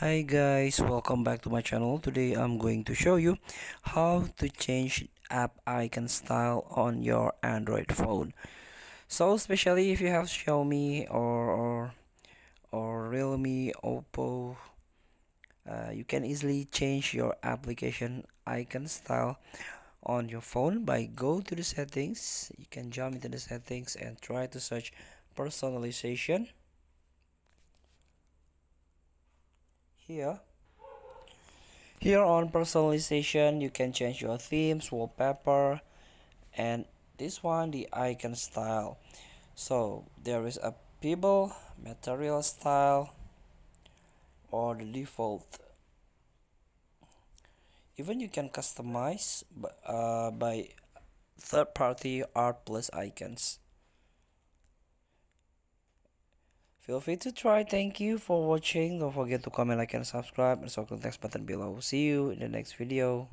Hi guys, welcome back to my channel. Today I'm going to show you how to change app icon style on your Android phone. So especially if you have Xiaomi or or, or Realme, Oppo, uh, you can easily change your application icon style on your phone by go to the settings. You can jump into the settings and try to search personalization here. Here on personalization you can change your themes wallpaper and this one the icon style. So there is a pebble material style or the default. Even you can customize uh, by third-party art plus icons Feel free to try. Thank you for watching. Don't forget to comment, like, and subscribe. And circle the next button below. See you in the next video.